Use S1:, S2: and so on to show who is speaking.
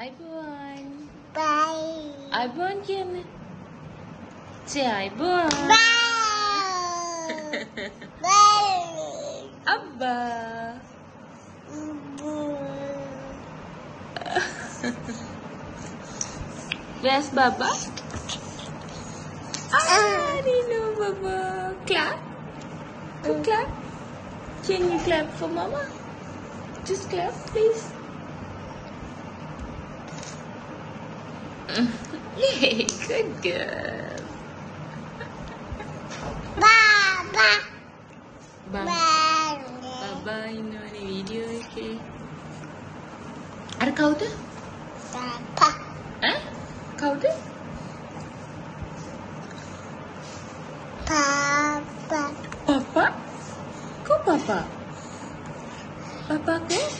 S1: Aibon.
S2: Bye.
S1: Aibon kime? Say Aibon. Bye.
S2: Bye.
S1: Abba. Where's Baba? Ah, ah, I didn't know Baba. Clap. Clap. Can you clap for Mama? Just clap, please. good girl.
S2: Bye bye.
S1: Bye
S2: bye. Bye
S1: bye. Ini mana video ni? Okay. Ada kau tu?
S2: Papa.
S1: Eh? Kau tu?
S2: Papa.
S1: Papa? Kau papa? Papa kau?